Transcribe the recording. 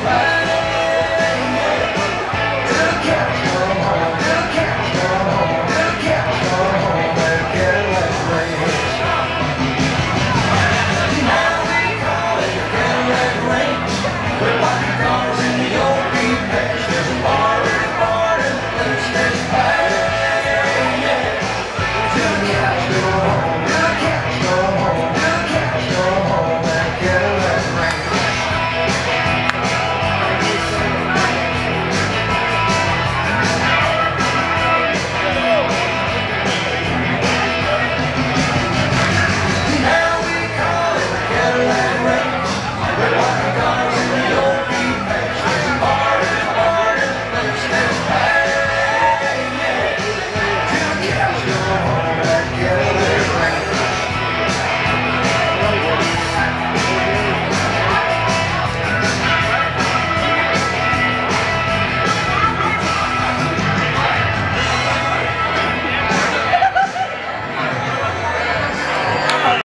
Christ.